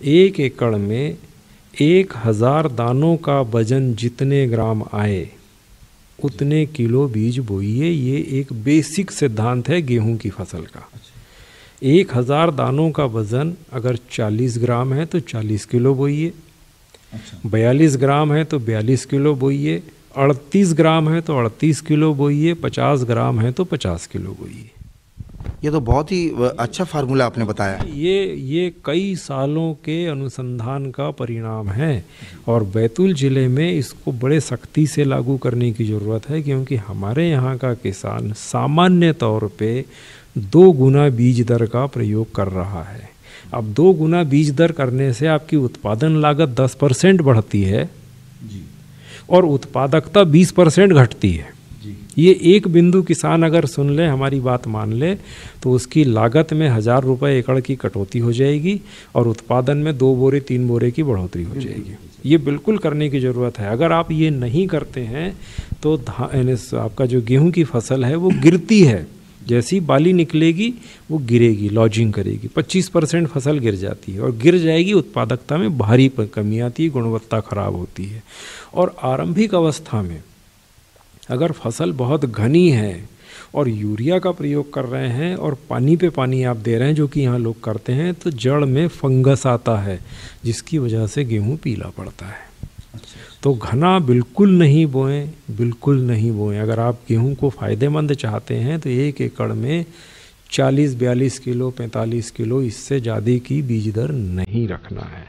एक एकड़ में एक हज़ार दानों का वज़न जितने ग्राम आए, उतने किलो बीज बोइए। ये एक बेसिक सिद्धांत है गेहूँ की फ़सल का। एक हज़ार दानों का वज़न अगर 40 ग्राम है तो 40 किलो बोइए। बयालीस ग्राम है तो बयालीस किलो बोइए। अड़तीस ग्राम है तो अड़तीस किलो बोइए। पचास ग्राम है तो पचास किलो बोइए। ये तो बहुत ही अच्छा फार्मूला आपने बताया। ये ये कई सालों के अनुसंधान का परिणाम है और बैतूल ज़िले में इसको बड़े सख्ती से लागू करने की ज़रूरत है क्योंकि हमारे यहाँ का किसान सामान्य तौर पे दो गुना बीज दर का प्रयोग कर रहा है। अब दो गुना बीज दर करने से आपकी उत्पादन लागत 10 परसेंट बढ़ती है और उत्पादकता 20 परसेंट घटती है। ये एक बिंदु किसान अगर सुन ले, हमारी बात मान ले तो उसकी लागत में हज़ार रुपये एकड़ की कटौती हो जाएगी और उत्पादन में दो बोरे, तीन बोरे की बढ़ोतरी हो जाएगी। ये बिल्कुल करने की ज़रूरत है। अगर आप ये नहीं करते हैं तो आपका जो गेहूँ की फ़सल है, वो गिरती है। जैसी बाली निकलेगी, वो गिरेगी लॉजिंग करेगी। 25 परसेंट फ़सल गिर जाती है और गिर जाएगी, उत्पादकता में भारी कमी आती है, गुणवत्ता खराब होती है। और आरंभिक अवस्था में अगर फ़सल बहुत घनी है और यूरिया का प्रयोग कर रहे हैं और पानी पे पानी आप दे रहे हैं, जो कि यहाँ लोग करते हैं तो जड़ में फंगस आता है, जिसकी वजह से गेहूँ पीला पड़ता है। तो घना बिल्कुल नहीं बोएँ, बिल्कुल नहीं बोएँ। अगर आप गेहूँ को फ़ायदेमंद चाहते हैं तो एक एकड़ में 40 बयालीस किलो 45 किलो, इससे ज़्यादा की बीज दर नहीं रखना है।